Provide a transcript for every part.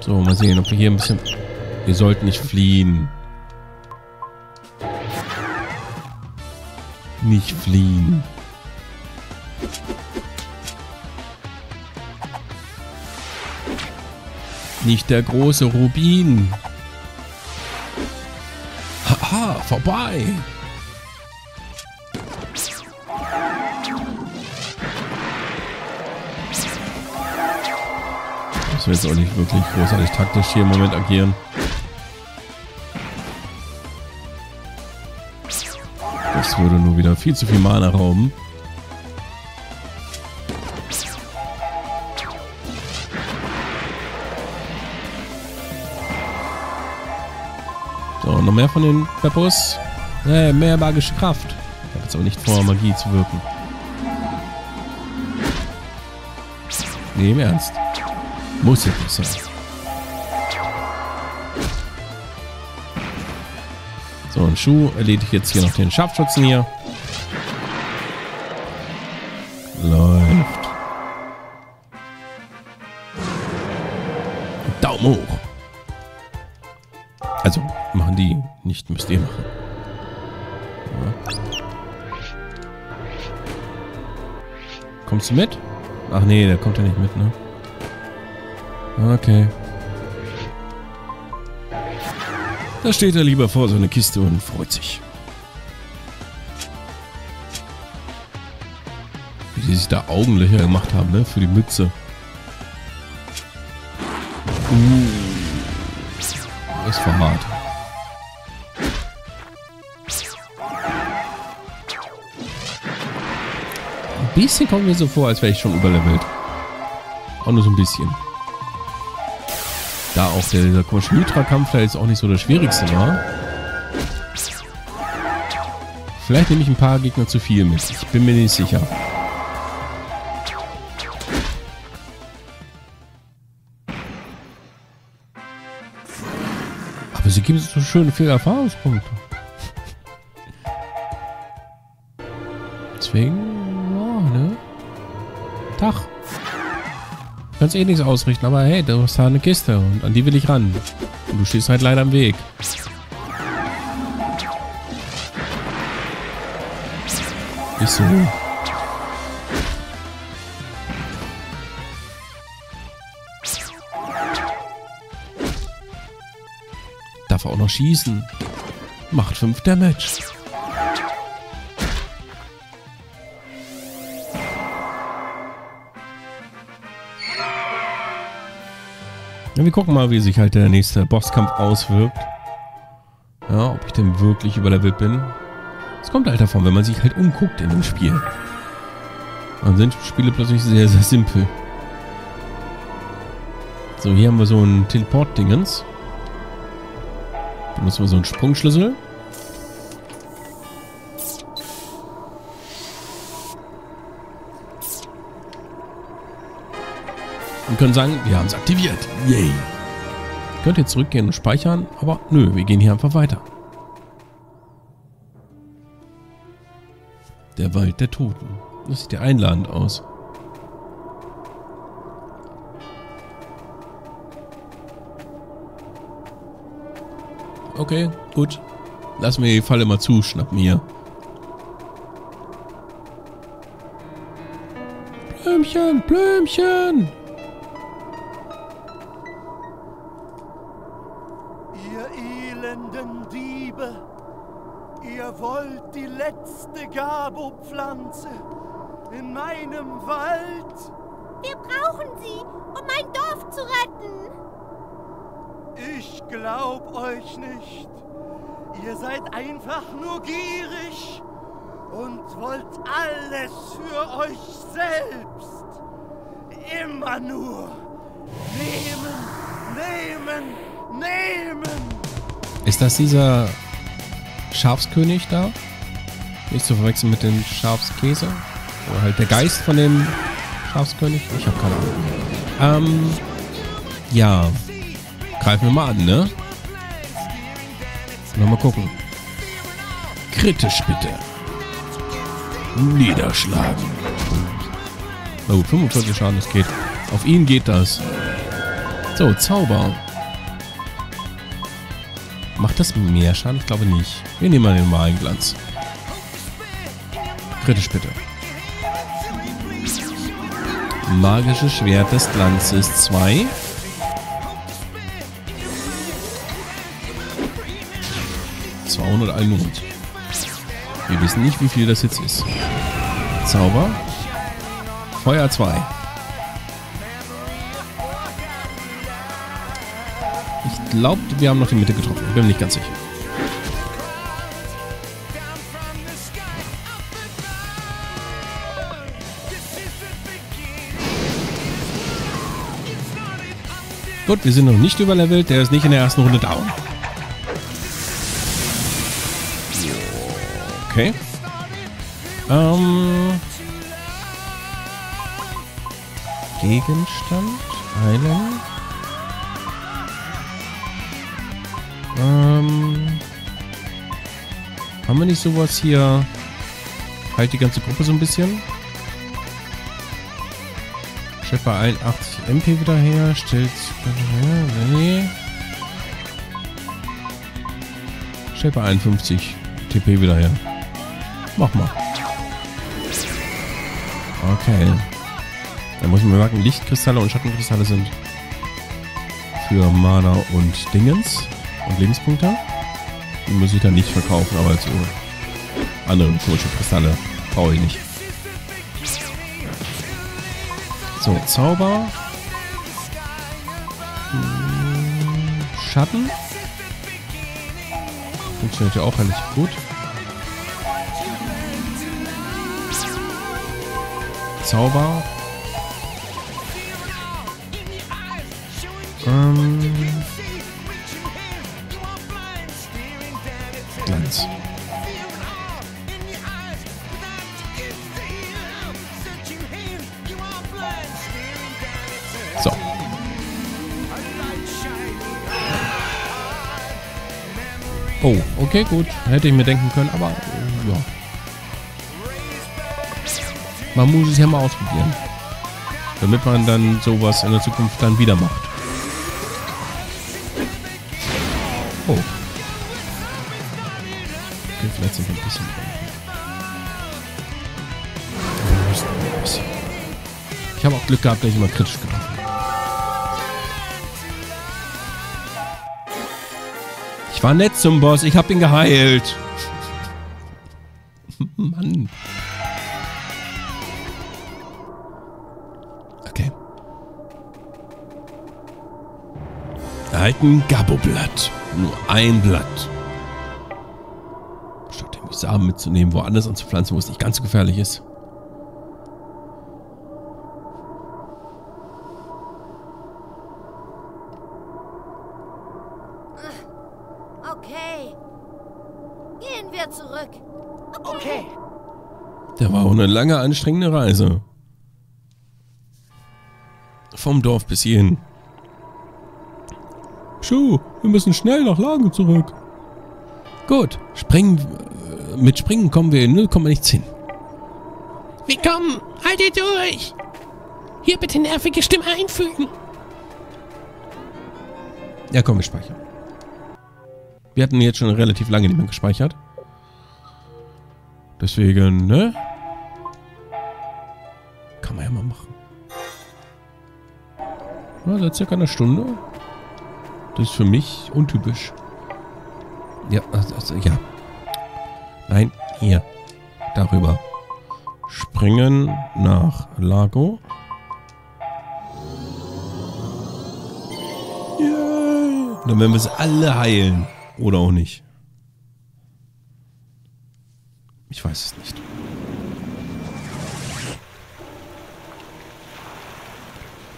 So, mal sehen, ob wir hier ein bisschen... Wir sollten nicht fliehen. Nicht fliehen. Nicht der große Rubin. Haha, vorbei. Das wir jetzt auch nicht wirklich großartig taktisch hier im Moment agieren. Das würde nur wieder viel zu viel Mana rauben. So, noch mehr von den Peppos. Äh, mehr magische Kraft. Ich habe jetzt aber nicht vor, Magie zu wirken. Nee, im Ernst. Muss ja nicht sein. So, ein Schuh erledigt jetzt hier noch den Scharfschützen hier. Läuft. Daumen hoch. Also, machen die. Nicht müsst ihr machen. Ja. Kommst du mit? Ach nee, der kommt ja nicht mit, ne? Okay. Da steht er lieber vor so eine Kiste und freut sich. Wie die sich da Augenlöcher gemacht haben, ne? Für die Mütze. Uh. Das war hart. Ein bisschen kommt mir so vor, als wäre ich schon überlevelt. Auch nur so ein bisschen. Da auch der, dieser komische Hydra-Kampf da jetzt auch nicht so das Schwierigste war. Vielleicht nehme ich ein paar Gegner zu viel mit. Ich bin mir nicht sicher. Aber sie geben so schön viele Erfahrungspunkte. Deswegen, ja, ne? Tag. Kannst eh nichts ausrichten, aber hey, du hast da eine Kiste und an die will ich ran. Und du stehst halt leider im Weg. Nicht so. Darf auch noch schießen. Macht 5 Damage. Ja, wir gucken mal, wie sich halt der nächste Bosskampf auswirkt. Ja, ob ich denn wirklich überlevelt bin. Es kommt halt davon, wenn man sich halt umguckt in dem Spiel. Dann sind Spiele plötzlich sehr, sehr simpel. So, hier haben wir so ein Teleport-Dingens. Benutzen wir so einen Sprungschlüssel. Können sagen, wir haben es aktiviert. Yay. Könnt ihr zurückgehen und speichern, aber nö, wir gehen hier einfach weiter. Der Wald der Toten. Das sieht ja einladend aus. Okay, gut. Lassen wir die Falle mal zuschnappen hier. Blümchen, Blümchen! Ihr elenden Diebe, ihr wollt die letzte Gabo-Pflanze in meinem Wald? Wir brauchen sie, um mein Dorf zu retten. Ich glaub euch nicht. Ihr seid einfach nur gierig und wollt alles für euch selbst. Immer nur nehmen, nehmen, nehmen. Ist das dieser Schafskönig da? Nicht zu verwechseln mit dem Schafskäse? Oder halt der Geist von dem Schafskönig? Ich habe keine Ahnung. Ähm, ja. Greifen wir mal an, ne? Mal gucken. Kritisch bitte. Niederschlagen. Na gut, 45 Schaden, das geht. Auf ihn geht das. So, Zauber. Macht das mehr Schaden? Ich glaube nicht. Wir nehmen mal den normalen Glanz. Kritisch bitte. Magisches Schwert des Glanzes 2. ...291. Wir wissen nicht, wie viel das jetzt ist. Zauber. Feuer 2. Ich glaube, wir haben noch die Mitte getroffen. Bin mir nicht ganz sicher. Gut, wir sind noch nicht überlevelt. Der ist nicht in der ersten Runde down. Okay. Ähm. Gegenstand. Heilen. Ähm. Haben wir nicht sowas hier? Halt die ganze Gruppe so ein bisschen. Bei 81 MP wieder her. Stellt. Nee. Bei 51 TP wieder her. Mach mal. Okay. Da muss man merken, Lichtkristalle und Schattenkristalle sind für Mana und Dingens und Lebenspunkte. Die muss ich dann nicht verkaufen, aber so andere komische Kristalle brauche ich nicht. So, Zauber. Hm, Schatten. Funktioniert ja auch relativ gut. Zauber. Ähm. Glanz. So. Oh, okay, gut. Hätte ich mir denken können, aber äh, ja. Man muss es ja mal ausprobieren. Damit man dann sowas in der Zukunft dann wieder macht. Oh. Okay, vielleicht sind wir ein bisschen. Ich habe auch Glück gehabt, dass ich immer kritisch getroffen. Ich war nett zum Boss, ich habe ihn geheilt. Erhalten Gaboblatt. Nur ein Blatt. Statt irgendwie Samen mitzunehmen, woanders anzupflanzen, wo es nicht ganz so gefährlich ist. Okay. Gehen wir zurück. Okay. Der war auch eine lange, anstrengende Reise. Vom Dorf bis hierhin. Schuh, wir müssen schnell nach Lago zurück. Gut, springen, äh, mit Springen kommen wir in 0, nichts hin. Wir kommen! Haltet durch! Hier bitte nervige Stimme einfügen. Ja, komm, wir speichern. Wir hatten jetzt schon relativ lange nicht mehr gespeichert. Deswegen, ne? Kann man ja mal machen. Ja, seit circa einer Stunde. Ist für mich untypisch. Ja, also, also, ja. Nein, hier. Darüber. Springen nach Lago. Yay. Dann werden wir sie alle heilen. Oder auch nicht. Ich weiß es nicht.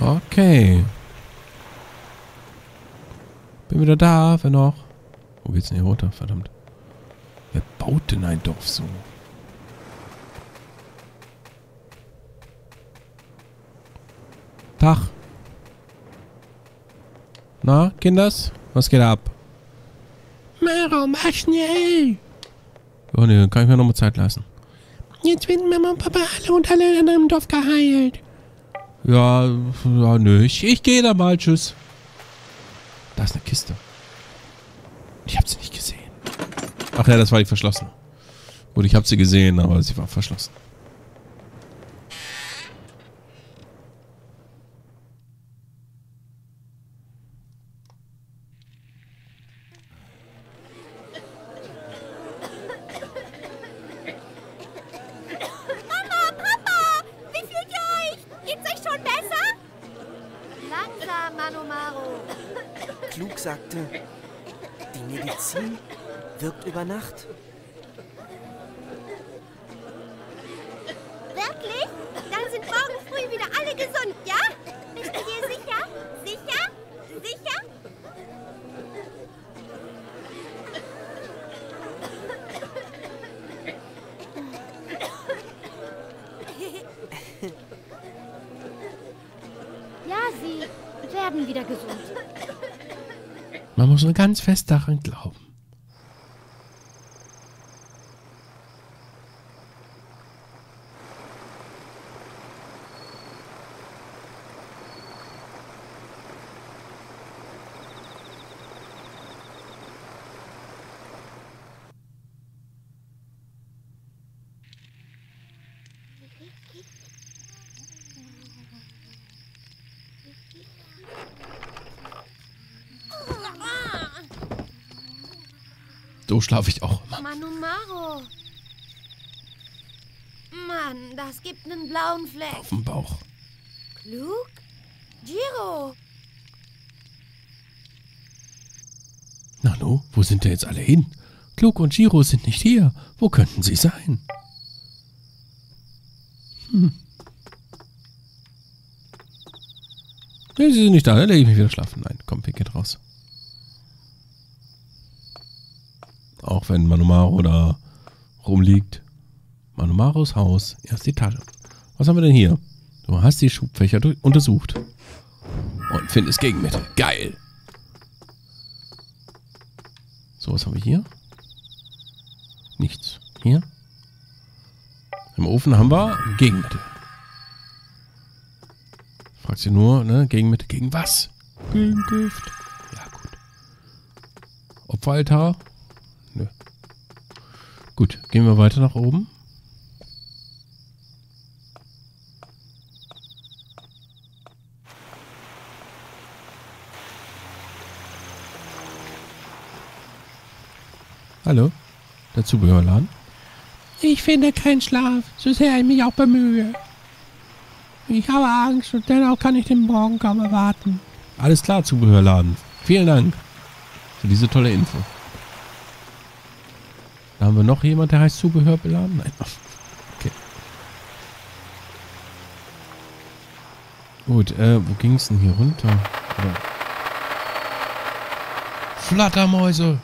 Okay. Bin wieder da, wer noch? Wo geht's denn hier runter? Verdammt. Wer baut denn ein Dorf so? Tag. Na, Kinders? Was geht ab? Maro, mach schnell! Oh ne, dann kann ich mir noch mal Zeit lassen. Jetzt werden Mama und Papa alle und alle in einem Dorf geheilt. Ja, ja, nö. Ich, ich gehe da mal. Tschüss. Da ist eine Kiste. Ich habe sie nicht gesehen. Ach ja, das war die verschlossene. Gut, ich habe sie gesehen, aber sie war verschlossen. Mama, Papa, wie fühlt ihr euch? Geht's euch schon besser? Langsam, Manomaro. Klug sagte, die Medizin wirkt über Nacht. Wirklich? Dann sind morgen früh wieder alle gesund, ja? Bist du dir sicher? Sicher? Sicher? Ja, sie werden wieder gesund. Man muss nur ganz fest daran glauben. So schlafe ich auch immer. Manumaro. Mann, das gibt einen blauen Fleck. Auf dem Bauch. Klug? Giro. Nano, wo sind denn jetzt alle hin? Klug und Giro sind nicht hier. Wo könnten sie sein? Hm. Nee, sie sind nicht da. Dann lege ich mich wieder schlafen. Nein, komm, wir gehen raus. Auch wenn Manumaro da rumliegt. Manumaros Haus, erste Etage. Was haben wir denn hier? Du hast die Schubfächer untersucht. Und findest Gegenmittel. Geil. So, was haben wir hier? Nichts. Hier? Im Ofen haben wir Gegenmittel. Fragt sie nur, ne? Gegenmittel gegen was? Gegen Gift. Ja, gut. Opferaltar? Gut, gehen wir weiter nach oben. Hallo? Der Zubehörladen? Ich finde keinen Schlaf, so sehr ich mich auch bemühe. Ich habe Angst und dennoch kann ich den Morgen kaum erwarten. Alles klar, Zubehörladen. Vielen Dank für diese tolle Info. Haben wir noch jemand, der heißt Zubehörbeladen? Nein. Okay. Gut, äh, wo ging es denn hier runter? Oder? Flattermäuse!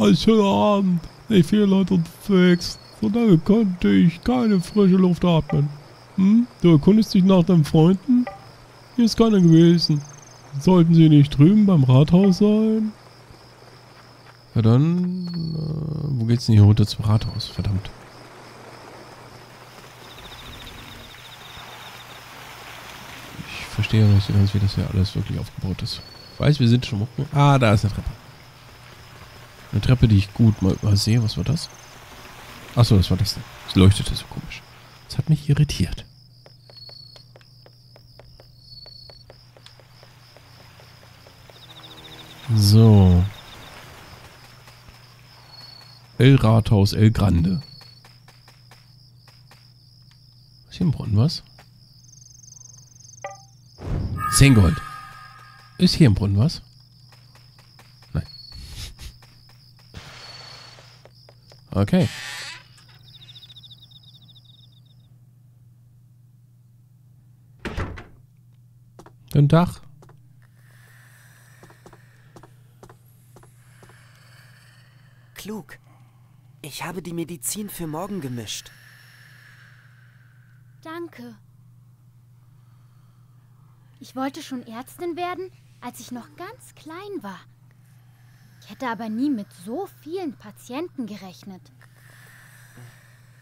Ein schöner Abend. Ich fiel Leute unterwegs. So lange konnte ich keine frische Luft atmen. Hm? Du erkundigst dich nach deinen Freunden? Hier ist keiner gewesen. Sollten sie nicht drüben beim Rathaus sein? Dann, äh, wo geht's denn hier runter zum Rathaus? Verdammt. Ich verstehe noch nicht so ganz, wie das hier alles wirklich aufgebaut ist. Ich weiß, wir sind schon... Ah, da ist eine Treppe. Eine Treppe, die ich gut mal übersehe. Was war das? Achso, das war das denn. Es leuchtete so komisch. Das hat mich irritiert. So. El Rathaus El Grande. Ist hier im Brunnen was? 10 Gold. Ist hier im Brunnen was? Nein. Okay. Guten Tag. Klug. Ich habe die Medizin für morgen gemischt. Danke. Ich wollte schon Ärztin werden, als ich noch ganz klein war. Ich hätte aber nie mit so vielen Patienten gerechnet.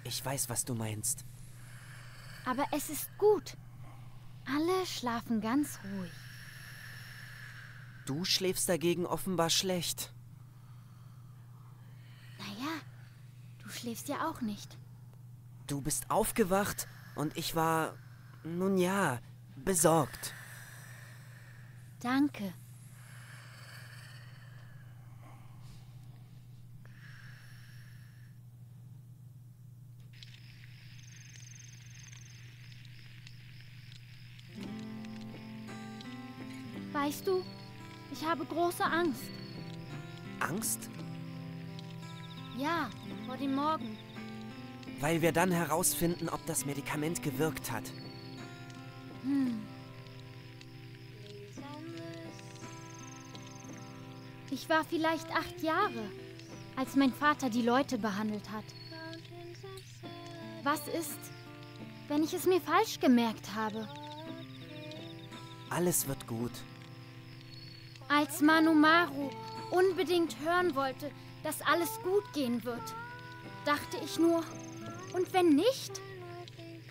Ich weiß, was du meinst. Aber es ist gut. Alle schlafen ganz ruhig. Du schläfst dagegen offenbar schlecht. Naja, du schläfst ja auch nicht. Du bist aufgewacht und ich war, nun ja, besorgt. Danke. Weißt du, ich habe große Angst. Angst? Ja, vor dem Morgen. Weil wir dann herausfinden, ob das Medikament gewirkt hat. Ich war vielleicht acht Jahre, als mein Vater die Leute behandelt hat. Was ist, wenn ich es mir falsch gemerkt habe? Alles wird gut. Als Manumaru unbedingt hören wollte, dass alles gut gehen wird, dachte ich nur, und wenn nicht?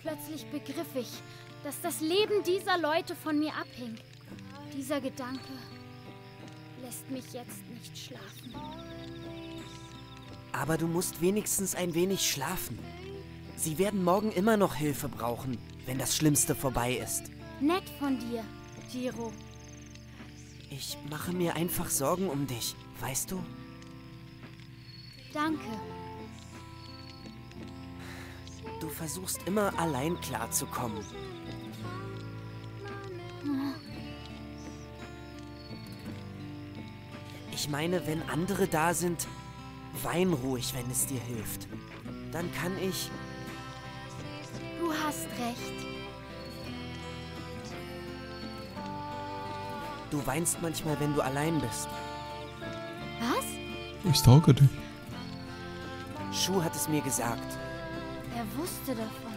Plötzlich begriff ich, dass das Leben dieser Leute von mir abhing. Dieser Gedanke lässt mich jetzt nicht schlafen. Aber du musst wenigstens ein wenig schlafen. Sie werden morgen immer noch Hilfe brauchen, wenn das Schlimmste vorbei ist. Nett von dir, Giro. Ich mache mir einfach Sorgen um dich, weißt du? Danke. Du versuchst immer allein klarzukommen. Ich meine, wenn andere da sind, wein ruhig, wenn es dir hilft. Dann kann ich... Du hast recht. Du weinst manchmal, wenn du allein bist. Was? Ich stalke dich. Shu hat es mir gesagt. Er wusste davon.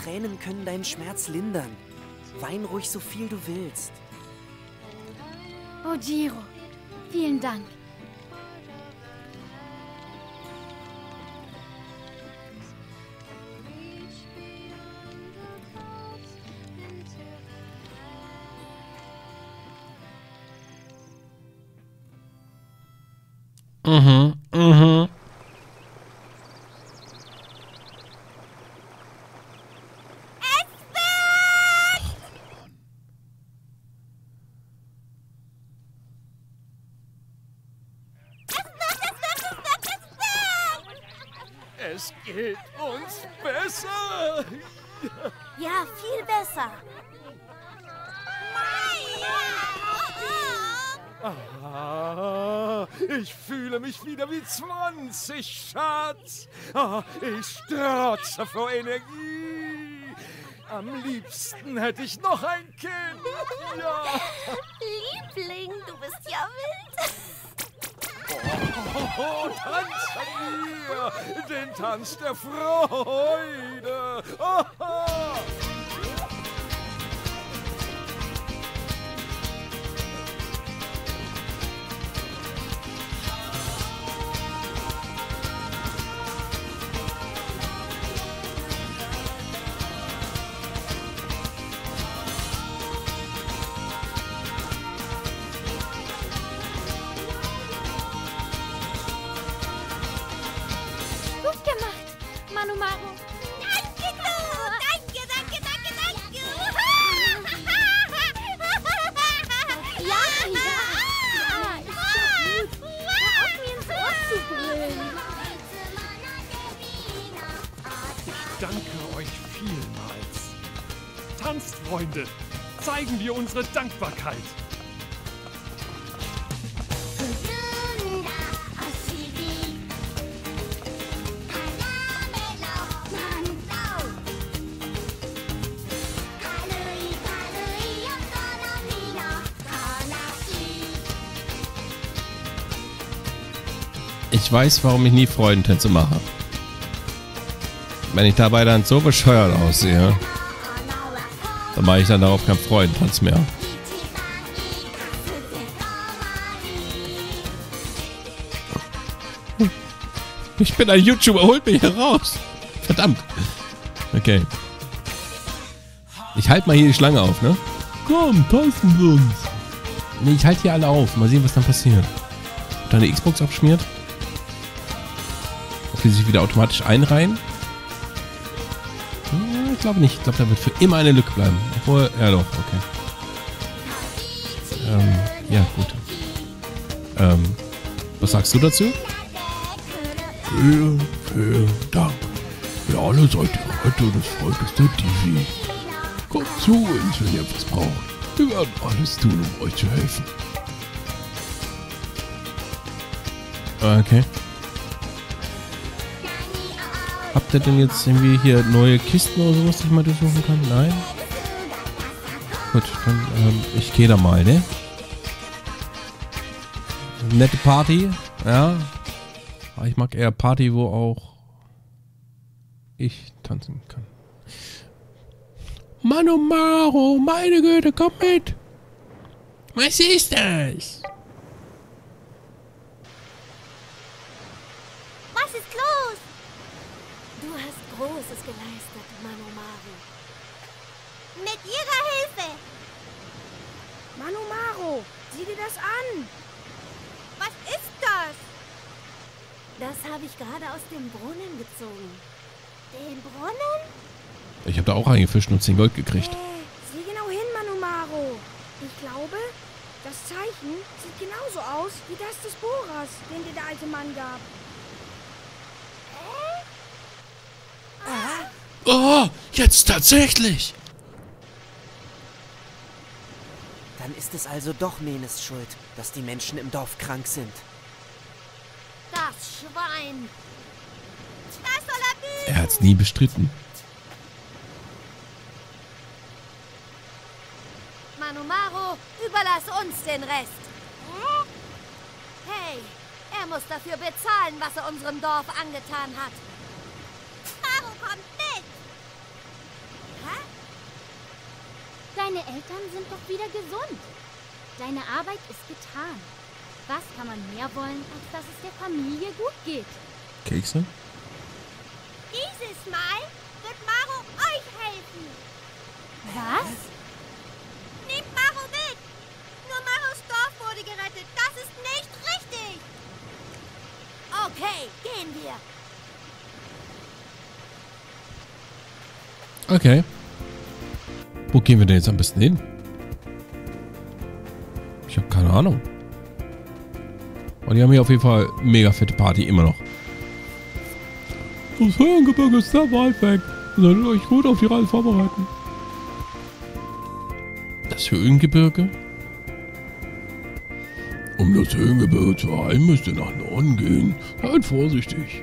Tränen können deinen Schmerz lindern. Wein ruhig so viel du willst. Oh, Giro. Vielen Dank. Es geht uns besser. Ja, viel besser. Ah, ich fühle mich wieder wie 20, Schatz. Ah, ich strotze vor Energie. Am liebsten hätte ich noch ein Kind. Ja. Liebling, du bist ja wild. Oh, tanzen wir den Tanz der Freude. Oh, Gut unsere Dankbarkeit. Ich weiß, warum ich nie Freudentänze mache. Wenn ich dabei dann so bescheuert aussehe, dann mache ich dann darauf keinen Freudentanz mehr. Ich bin ein YouTuber, holt mich hier raus. Verdammt. Okay. Ich halte mal hier die Schlange auf, ne? Komm, tasten wir uns. Nee, ich halte hier alle auf. Mal sehen, was dann passiert. Deine Xbox abschmiert? Ob die sich wieder automatisch einreihen? Ich glaube nicht. Ich glaube, da wird für immer eine Lücke bleiben. Obwohl, ja doch, okay. Ähm, ja, gut. Ähm, was sagst du dazu? Vielen, vielen Dank. Ihr alle seid die Retter des Volkes der Divi. Kommt zu uns, wenn ihr etwas braucht. Wir werden alles tun, um euch zu helfen. Okay. Habt ihr denn jetzt irgendwie hier neue Kisten oder sowas, die ich mal durchsuchen kann? Nein? Gut, dann ähm, ich gehe da mal, ne? Nette Party, ja. Aber ich mag eher Party, wo auch ich tanzen kann. Mano Maro, meine Güte, komm mit. Was ist das? Was ist los? Du hast Großes geleistet, Manomaru. Mit ihrer Hilfe. Manumaro, sieh dir das an. Was ist das? Das habe ich gerade aus dem Brunnen gezogen. Den Brunnen? Ich habe da auch reingefischt und 10 Gold gekriegt. Hey, sieh genau hin, Manumaro. Ich glaube, das Zeichen sieht genauso aus wie das des Bohrers, den dir der alte Mann gab. Oh, jetzt tatsächlich. Dann ist es also doch Menes Schuld, dass die Menschen im Dorf krank sind. Das Schwein. Das soll er hat's nie bestritten. Manumaru, überlass uns den Rest. Hey, er muss dafür bezahlen, was er unserem Dorf angetan hat. Maro kommt mit. Deine Eltern sind doch wieder gesund. Deine Arbeit ist getan. Was kann man mehr wollen, als dass es der Familie gut geht? Kekse? Dieses Mal wird Maro euch helfen. Was? Nehmt Maro mit. Nur Maros Dorf wurde gerettet. Das ist nicht richtig. Okay, gehen wir. Okay. Wo gehen wir denn jetzt am besten hin? Ich habe keine Ahnung. Und die haben hier auf jeden Fall mega fette Party, immer noch. Das Höhengebirge ist sehr weit weg. Ihr solltet euch gut auf die Reise vorbereiten. Das Höhengebirge? Um das Höhengebirge zu erreichen, müsst ihr nach Norden gehen. Seid vorsichtig.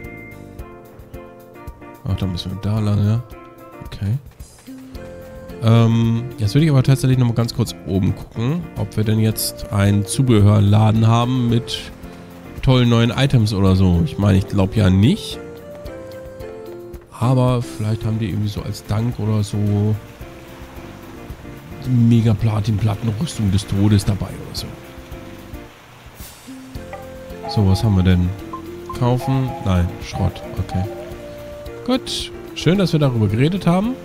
Ach, dann müssen wir da lang, ja. Okay. Ähm, jetzt würde ich aber tatsächlich noch mal ganz kurz oben gucken, ob wir denn jetzt einen Zubehörladen haben mit tollen neuen Items oder so. Ich meine, ich glaube ja nicht. Aber vielleicht haben die irgendwie so als Dank oder so mega Platin-Platten-Rüstung des Todes dabei oder so. So, was haben wir denn? Kaufen? Nein, Schrott. Okay. Gut. Schön, dass wir darüber geredet haben.